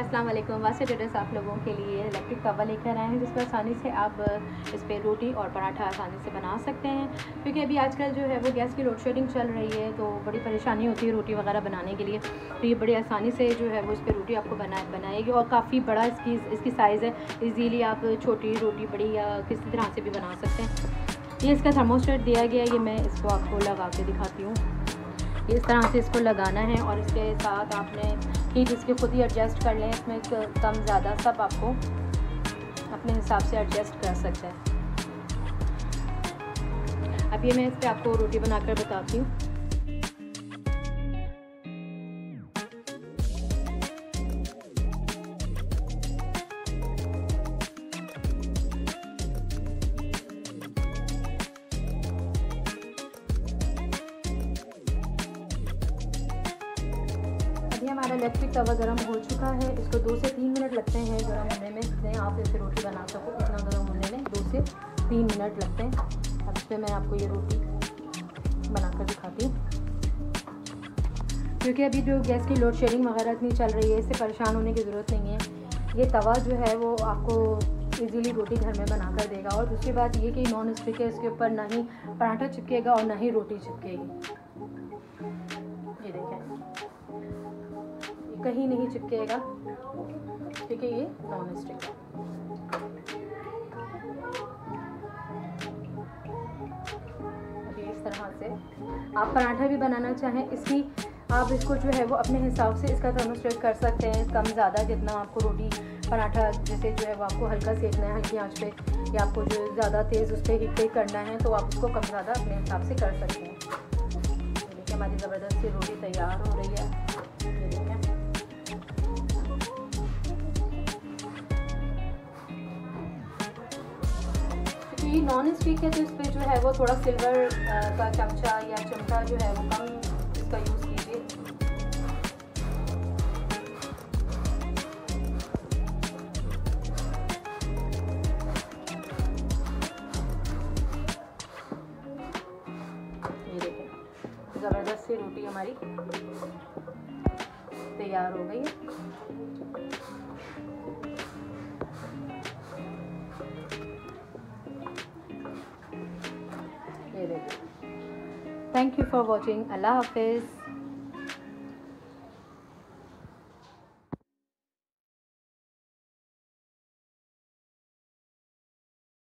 अस्सलाम वालेकुम। वासे ट्रेडर्स आप लोगों के लिए इलेक्ट्रिक तवा लेकर आए हैं जिस पर आसानी से आप इस पर रोटी और पराठा आसानी से बना सकते हैं। क्योंकि अभी आजकल जो है वो गैस की लोड शेडिंग चल रही है तो बड़ी परेशानी होती है रोटी वगैरह बनाने के लिए। तो ये बड़ी आसानी से जो है वो इस पर रोटी आपको बना, बनाएगी और काफ़ी बड़ा इसकी इसकी साइज़ है। ईजीली आप छोटी रोटी बड़ी या किसी तरह से भी बना सकते हैं। ये इसका थर्मोस्टेट दिया गया है, ये मैं इसको आपको लगा के दिखाती हूँ। इस तरह से इसको लगाना है और इसके साथ आपने हीट इसके खुद ही एडजस्ट कर लें, इसमें कम ज़्यादा सब आपको अपने हिसाब से एडजस्ट कर सकते हैं। अब ये मैं इस पर आपको रोटी बनाकर बताती हूँ। अभी हमारा इलेक्ट्रिक तवा गर्म हो चुका है। इसको दो से तीन मिनट लगते हैं गर्म होने में। जितने आप इस रोटी बना सको, इतना गर्म होने में दो से तीन मिनट लगते हैं। अब पर मैं आपको ये रोटी बनाकर दिखाती हूँ। क्योंकि अभी जो गैस की लोड शेडिंग वगैरह इतनी चल रही है, इससे परेशान होने की ज़रूरत नहीं है। ये तवा जो है, वो आपको इजीली रोटी घर में बना कर देगा। और दूसरी बात ये कि नॉन स्टिक है, इसके ऊपर ना ही पराठा चिपकेगा और ना ही रोटी चिपकेगी। कहीं नहीं चिपकेगा। क्योंकि ये नॉन स्टिक इस तरह से आप पराठा भी बनाना चाहें, इसकी आप इसको जो है वो अपने हिसाब से इसका थर्मोस्टेट कर सकते हैं। कम ज़्यादा जितना आपको रोटी पराठा जैसे जो है वो आपको हल्का सेकना है, हल्की आँच पे, या आपको जो ज़्यादा तेज़ उस पर हीट करना है तो आप उसको कम ज़्यादा अपने हिसाब से कर सकते हैं। देखिए, हमारी ज़बरदस्त रोटी तैयार हो रही है। ये नॉन स्टिक है तो इस पर जो है वो थोड़ा सिल्वर का चमचा या चमचा जो है वो कम इसका यूज़ कीजिए। ज़बरदस्त सी रोटी हमारी तैयार हो गई है। thank you for watching. Allah hafiz.